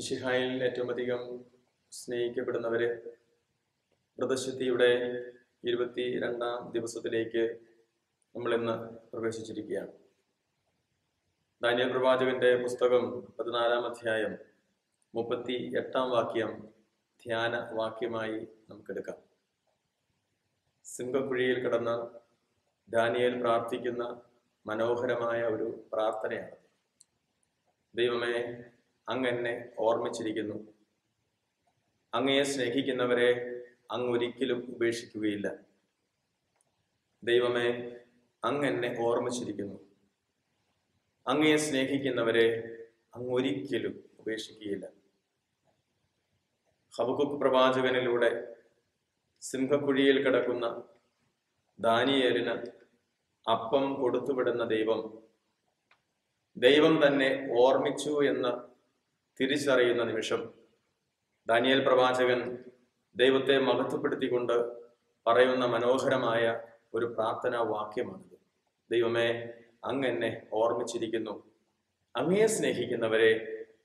മിശിഹായിൽ ഏറ്റവും അധികം സ്നേഹിക്കപ്പെടുന്നവരെ വ്രതശുദ്ധിയുടെ ഇരുപത്തി രണ്ടാം ദിവസത്തിലേക്ക് നമ്മൾ ഇന്ന് പ്രവേശിച്ചിരിക്കുകയാണ്. ദാനിയൽ പ്രവാചകന്റെ പുസ്തകം പതിനാലാം അധ്യായം മുപ്പത്തി എട്ടാം വാക്യം ധ്യാന വാക്യമായി നമുക്കെടുക്കാം. സിംഹക്കുഴിയിൽ കിടന്ന് ധാനിയൽ പ്രാർത്ഥിക്കുന്ന മനോഹരമായ ഒരു പ്രാർത്ഥനയാണ്. ദൈവമേ അങ്ങ് എന്നെ ഓർമ്മിച്ചിരിക്കുന്നു. അങ്ങയെ സ്നേഹിക്കുന്നവരെ അങ്ങ് ഒരിക്കലും ഉപേക്ഷിക്കുകയില്ല. ദൈവമേ അങ്ങ് എന്നെ ഓർമ്മിച്ചിരിക്കുന്നു. അങ്ങയെ സ്നേഹിക്കുന്നവരെ അങ്ങ് ഒരിക്കലും ഉപേക്ഷിക്കുകയില്ല. ഹബുക്കുക്ക് പ്രവാചകനിലൂടെ സിംഹക്കുഴിയിൽ കിടക്കുന്ന ദാനിയേലിന് അപ്പം കൊടുത്തുവിടുന്ന ദൈവം. ദൈവം തന്നെ ഓർമ്മിച്ചു എന്ന് തിരിച്ചറിയുന്ന നിമിഷം ദാനിയൽ പ്രവാചകൻ ദൈവത്തെ മഹത്വപ്പെടുത്തിക്കൊണ്ട് പറയുന്ന മനോഹരമായ ഒരു പ്രാർത്ഥനാ വാക്യമാണിത്. ദൈവമേ അങ്ങ് എന്നെ ഓർമ്മിച്ചിരിക്കുന്നു. അങ്ങയെ സ്നേഹിക്കുന്നവരെ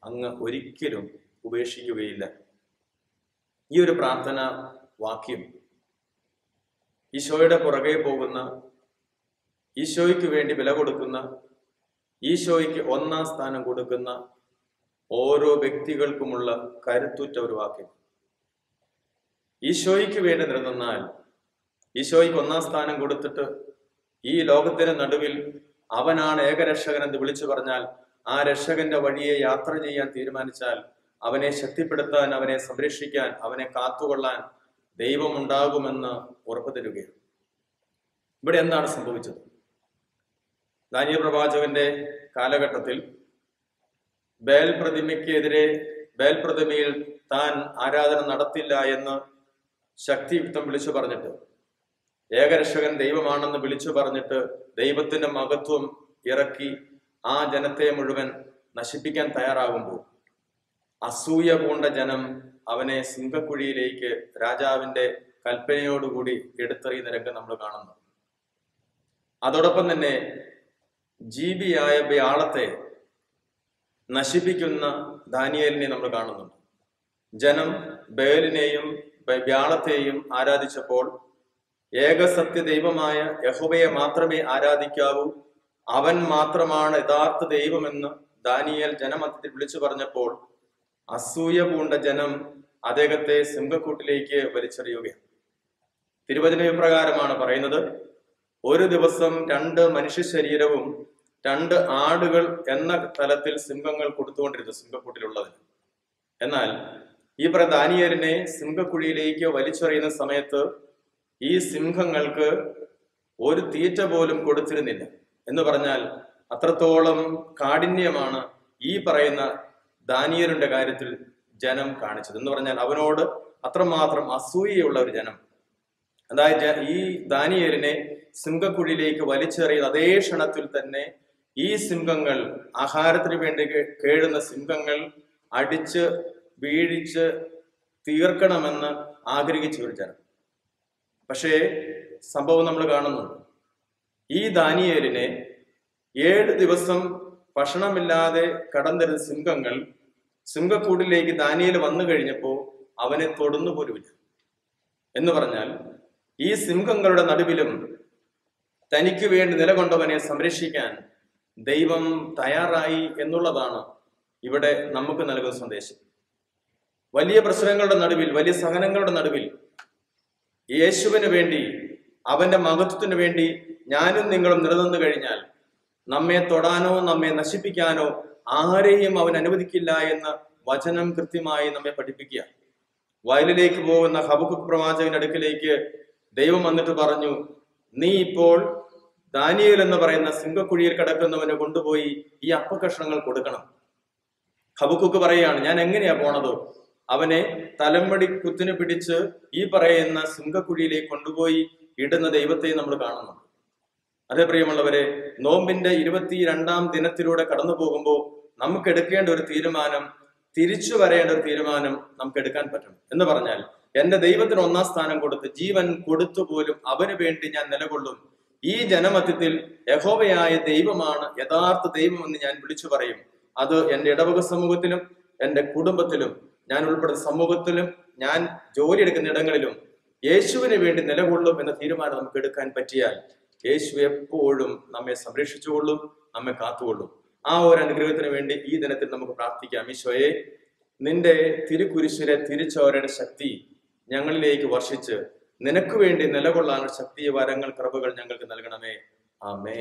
അങ്ങ് ഒരിക്കലും ഉപേക്ഷിക്കുകയില്ല. ഈ ഒരു പ്രാർത്ഥന വാക്യം ഈശോയുടെ പുറകെ പോകുന്ന ഈശോയ്ക്ക് വേണ്ടി വില കൊടുക്കുന്ന ഈശോയ്ക്ക് ഒന്നാം സ്ഥാനം കൊടുക്കുന്ന ഓരോ വ്യക്തികൾക്കുമുള്ള കരുത്തുറ്റ ഒരു വാക്യം. ഈശോയ്ക്ക് വേണ്ടി നിലനിന്നാൽ ഈശോയ്ക്ക് ഒന്നാം സ്ഥാനം കൊടുത്തിട്ട് ഈ ലോകത്തിന് നടുവിൽ അവനാണ് ഏകരക്ഷകൻ എന്ന് വിളിച്ചു പറഞ്ഞാൽ ആ രക്ഷകന്റെ വഴിയെ യാത്ര ചെയ്യാൻ തീരുമാനിച്ചാൽ അവനെ ശക്തിപ്പെടുത്താൻ അവനെ സംരക്ഷിക്കാൻ അവനെ കാത്തുകൊള്ളാൻ ദൈവമുണ്ടാകുമെന്ന് ഉറപ്പു തരികയാണ്. ഇവിടെ എന്താണ് സംഭവിച്ചത്? ദാനിയ പ്രവാചകന്റെ കാലഘട്ടത്തിൽ ബേൽ പ്രതിമയ്ക്കെതിരെ ബേൽ പ്രതിമയിൽ താൻ ആരാധന നടത്തില്ല എന്ന് ശക്തിയുക്തം വിളിച്ചു പറഞ്ഞിട്ട് ഏകരക്ഷകൻ ദൈവമാണെന്ന് വിളിച്ചു പറഞ്ഞിട്ട് ദൈവത്തിന്റെ മഹത്വം ഇറക്കി ആ ജനത്തെ മുഴുവൻ നശിപ്പിക്കാൻ തയ്യാറാകുമ്പോൾ അസൂയ പൂണ്ട ജനം അവനെ സിംഹക്കുഴിയിലേക്ക് രാജാവിന്റെ കൽപ്പനയോടുകൂടി എടുത്തെറിയുന്ന രംഗം നമ്മൾ കാണുന്നു. അതോടൊപ്പം തന്നെ ജീവിയായ വ്യാളത്തെ നശിപ്പിക്കുന്ന ദാനിയേലിനെ നമ്മൾ കാണുന്നുണ്ട്. ജനം ബേലിനെയും വ്യാളത്തെയും ആരാധിച്ചപ്പോൾ ഏകസത്യ ദൈവമായ യഹുബയെ മാത്രമേ ആരാധിക്കാവൂ. അവൻ മാത്രമാണ് യഥാർത്ഥ ദൈവമെന്ന് ദാനിയൽ ജനമധ്യത്തിൽ വിളിച്ചു പറഞ്ഞപ്പോൾ അസൂയ പൂണ്ട ജനം അദ്ദേഹത്തെ സിംഹക്കൂട്ടിലേക്ക് വലിച്ചെറിയുകയാണ്. തിരുവചന പ്രകാരമാണ് പറയുന്നത് ഒരു ദിവസം രണ്ട് മനുഷ്യ ശരീരവും രണ്ട് ആടുകൾ എന്ന തലത്തിൽ സിംഹങ്ങൾ കൊടുത്തുകൊണ്ടിരുന്നു സിംഹക്കൂട്ടിലുള്ളതിന് എന്നാൽ ഈ പറയുന്ന ദാനിയലിനെ സിംഹക്കുഴിയിലേക്ക് വലിച്ചെറിയുന്ന സമയത്ത് ഈ സിംഹങ്ങൾക്ക് ഒരു തീറ്റ പോലും കൊടുത്തിരുന്നില്ല. എന്ന് പറഞ്ഞാൽ അത്രത്തോളം കാഠിന്യമാണ് ഈ പറയുന്ന ദാനിയലിന്റെ കാര്യത്തിൽ ജനം കാണിച്ചത്. എന്ന് പറഞ്ഞാൽ അവനോട് അത്രമാത്രം അസൂയയുള്ള ഒരു ജനം. അതായത് ഈ ദാനിയലിനെ സിംഹക്കുഴിയിലേക്ക് വലിച്ചെറിയുന്ന അതേ ക്ഷണത്തിൽ തന്നെ ഈ സിംഹങ്ങൾ ആഹാരത്തിന് വേണ്ടി കേഴുന്ന സിംഹങ്ങൾ അടിച്ച് വീഴിച്ച് തീർക്കണമെന്ന് ആഗ്രഹിച്ച ഒരു പക്ഷേ സംഭവം നമ്മൾ കാണുന്നുണ്ട് ഈ ദാനിയേലിനെ ഏഴ് ദിവസം ഭക്ഷണമില്ലാതെ കടന്നിരുന്ന സിംഹങ്ങൾ സിംഹക്കൂടിലേക്ക് ദാനിയേൽ വന്നു കഴിഞ്ഞപ്പോൾ അവനെ തൊടുന്നു പോലുമില്ല. എന്ന് പറഞ്ഞാൽ ഈ സിംഹങ്ങളുടെ നടുവിലും തനിക്ക് വേണ്ടി നിലകൊണ്ടവനെ സംരക്ഷിക്കാൻ ദൈവം തയ്യാറായി എന്നുള്ളതാണ് ഇവിടെ നമുക്ക് നൽകുന്ന സന്ദേശം. വലിയ പ്രശ്നങ്ങളുടെ നടുവിൽ വലിയ സഹനങ്ങളുടെ നടുവിൽ യേശുവിന് വേണ്ടി അവന്റെ മഹത്വത്തിന് വേണ്ടി ഞാനും നിങ്ങളും നിലനിന്നു കഴിഞ്ഞാൽ നമ്മെ തൊടാനോ നമ്മെ നശിപ്പിക്കാനോ ആരെയും അവൻ അനുവദിക്കില്ല എന്ന് വചനം കൃത്യമായി നമ്മെ പഠിപ്പിക്കുക. വയലിലേക്ക് പോകുന്ന ഹബുക്ക് പ്രവാചകന്റെ അടുക്കിലേക്ക് ദൈവം വന്നിട്ട് പറഞ്ഞു നീ ഇപ്പോൾ ദാനിയേൽ എന്ന് പറയുന്ന സിംഹക്കുഴിയിൽ കിടക്കുന്നവനെ കൊണ്ടുപോയി ഈ അപ്പക്കഷ്ണങ്ങൾ കൊടുക്കണം. ഖബുക്കുക്ക് പറയുകയാണ് ഞാൻ എങ്ങനെയാ പോണത്? അവനെ തലമ്പടി കുത്തിന് പിടിച്ച് ഈ പറയുന്ന സിംഹക്കുഴിയിലേക്ക് കൊണ്ടുപോയി ഇടുന്ന ദൈവത്തെ നമ്മൾ കാണുന്നു. അതേ പ്രിയമുള്ളവരെ നോമ്പിന്റെ ഇരുപത്തിരണ്ടാം ദിനത്തിലൂടെ കടന്നു പോകുമ്പോൾ നമുക്ക് എടുക്കേണ്ട ഒരു തീരുമാനം തിരിച്ചു വരേണ്ട ഒരു തീരുമാനം നമുക്ക് എടുക്കാൻ പറ്റും. എന്ന് പറഞ്ഞാൽ എന്റെ ദൈവത്തിന് ഒന്നാം സ്ഥാനം കൊടുത്ത് ജീവൻ കൊടുത്തു പോലും അവന് വേണ്ടി ഞാൻ നിലകൊള്ളും. ഈ ജനമധ്യത്തിൽ യഹോവയായ ദൈവമാണ് യഥാർത്ഥ ദൈവമെന്ന് ഞാൻ വിളിച്ചു പറയും. അത് എന്റെ ഇടവക സമൂഹത്തിലും എന്റെ കുടുംബത്തിലും ഞാൻ ഉൾപ്പെടുന്ന സമൂഹത്തിലും ഞാൻ ജോലി എടുക്കുന്ന ഇടങ്ങളിലും യേശുവിന് വേണ്ടി നിലകൊള്ളും എന്ന തീരുമാനം നമുക്ക് എടുക്കാൻ പറ്റിയാൽ യേശു എപ്പോഴും നമ്മെ സംരക്ഷിച്ചുകൊള്ളും നമ്മെ കാത്തുകൊള്ളും. ആ ഒരു അനുഗ്രഹത്തിന് വേണ്ടി ഈ ദിനത്തിൽ നമുക്ക് പ്രാർത്ഥിക്കാം. ഈശോയെ നിന്റെ തിരുക്കുരിശിലെ തിരിച്ചോരയുടെ ശക്തി ഞങ്ങളിലേക്ക് വർഷിച്ച് നിനക്ക് വേണ്ടി നിലകൊള്ളാനുള്ള ശക്തി വരങ്ങൾ കൃപകൾ ഞങ്ങൾക്ക് നൽകണമേ. ആമേ